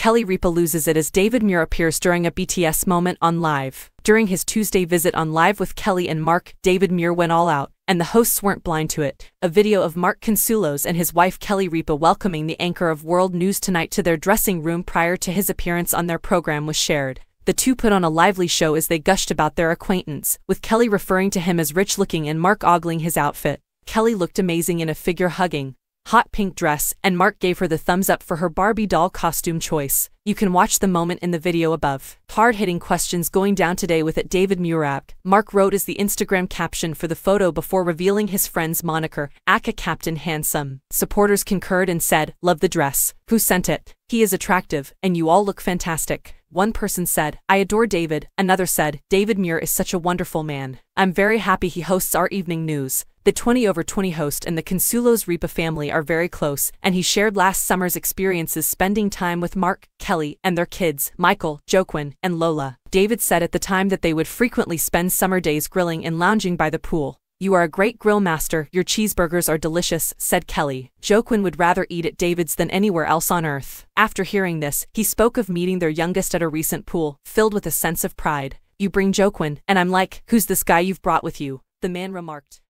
Kelly Ripa loses it as David Muir appears during a BTS moment on Live. During his Tuesday visit on Live with Kelly and Mark, David Muir went all out, and the hosts weren't blind to it. A video of Mark Consuelos and his wife Kelly Ripa welcoming the anchor of World News Tonight to their dressing room prior to his appearance on their program was shared. The two put on a lively show as they gushed about their acquaintance, with Kelly referring to him as rich looking and Mark ogling his outfit. Kelly looked amazing in a figure hugging, hot pink dress, and Mark gave her the thumbs up for her Barbie doll costume choice. You can watch the moment in the video above. Hard-hitting questions going down today with it David Murab. Mark wrote as the Instagram caption for the photo before revealing his friend's moniker, Aka Captain Handsome. Supporters concurred and said, love the dress. Who sent it? He is attractive, and you all look fantastic. One person said, I adore David. Another said, David Muir is such a wonderful man. I'm very happy he hosts our evening news. The 20 over 20 host and the Consuelos Ripa family are very close, and he shared last summer's experiences spending time with Mark, Kelly, and their kids, Michael, Joaquin, and Lola. David said at the time that they would frequently spend summer days grilling and lounging by the pool. You are a great grill master, your cheeseburgers are delicious, said Kelly. Joaquin would rather eat at David's than anywhere else on earth. After hearing this, he spoke of meeting their youngest at a recent pool, filled with a sense of pride. You bring Joaquin, and I'm like, who's this guy you've brought with you? The man remarked.